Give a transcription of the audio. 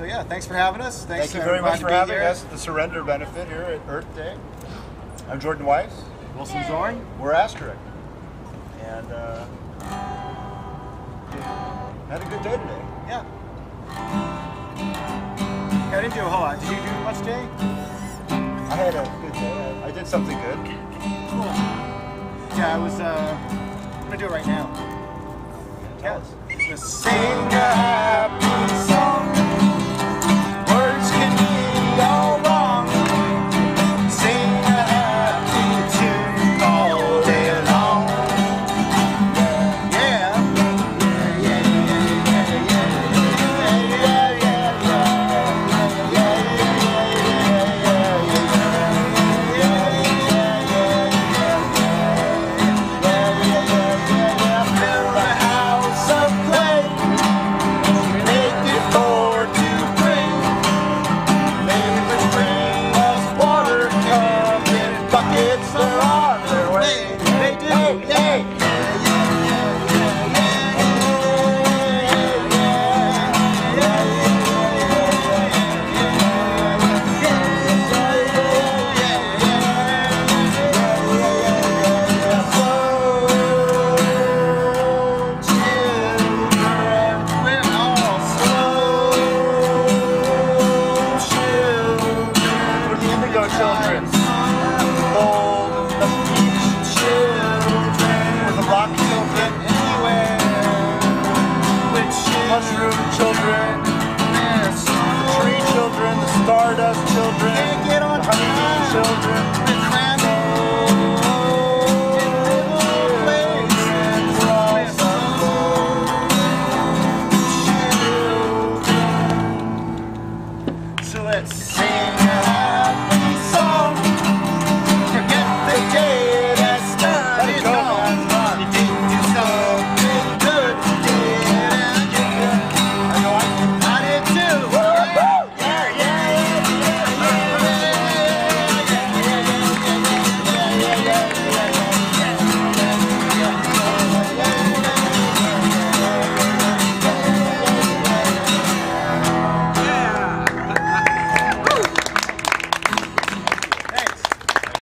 So yeah, thanks for having us. Thanks Thank you very much for having here. us. The Surrender Benefit here at Earth Day. I'm Jordan Weiss. Wilson Zorn. We're Asterisk. And uh, had a good day today. Yeah. Yeah, I didn't do a whole lot. Did you do much today? I had a good day. I, I did something good. Cool. Yeah, I was. Uh, I'm gonna do it right now. Tell Yeah. us. Just sing a happy children. The beach children. The rock anywhere. Mushroom children. The tree children. The stardust children. The children. So let's sing.